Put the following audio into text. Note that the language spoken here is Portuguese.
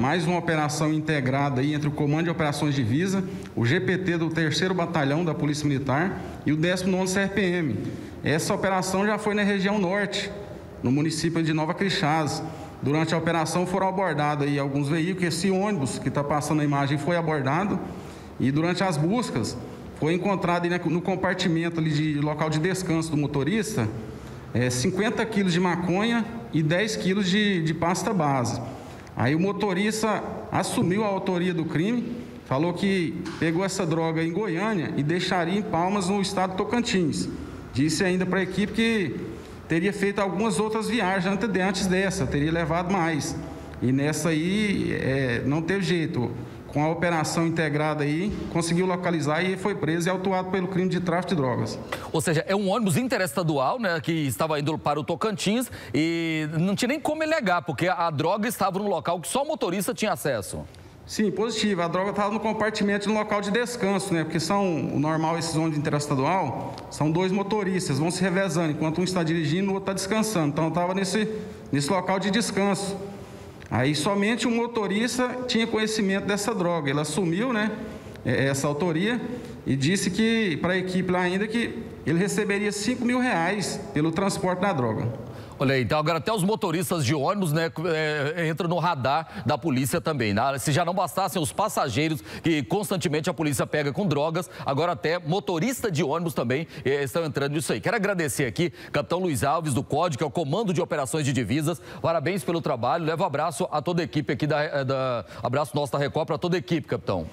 mais uma operação integrada aí entre o Comando de Operações de Divisa, o GPT do 3 Batalhão da Polícia Militar e o 19º CRPM. Essa operação já foi na região norte, no município de Nova Crixás. Durante a operação foram abordados aí alguns veículos, esse ônibus que está passando a imagem foi abordado e durante as buscas foi encontrado no compartimento ali de local de descanso do motorista é, 50 quilos de maconha e 10 quilos de, de pasta base. Aí o motorista assumiu a autoria do crime, falou que pegou essa droga em Goiânia e deixaria em Palmas no estado de Tocantins. Disse ainda para a equipe que teria feito algumas outras viagens antes dessa, teria levado mais. E nessa aí é, não teve jeito com a operação integrada aí, conseguiu localizar e foi preso e autuado pelo crime de tráfico de drogas. Ou seja, é um ônibus interestadual, né, que estava indo para o Tocantins e não tinha nem como ele negar, porque a droga estava no local que só o motorista tinha acesso. Sim, positivo. A droga estava no compartimento no local de descanso, né? Porque são, o normal, esses ônibus interestadual, são dois motoristas, vão se revezando, enquanto um está dirigindo, o outro está descansando. Então, estava nesse, nesse local de descanso. Aí somente o motorista tinha conhecimento dessa droga. Ele assumiu, né, é, essa autoria e disse que para a equipe lá ainda que ele receberia 5 mil reais pelo transporte da droga. Olha aí, então agora até os motoristas de ônibus, né, é, entram no radar da polícia também. Né? Se já não bastassem os passageiros que constantemente a polícia pega com drogas, agora até motorista de ônibus também é, estão entrando nisso aí. Quero agradecer aqui, capitão Luiz Alves do COD, que é o Comando de Operações de Divisas. Parabéns pelo trabalho. Levo abraço a toda a equipe aqui da, da abraço nosso da Record para toda a equipe, capitão.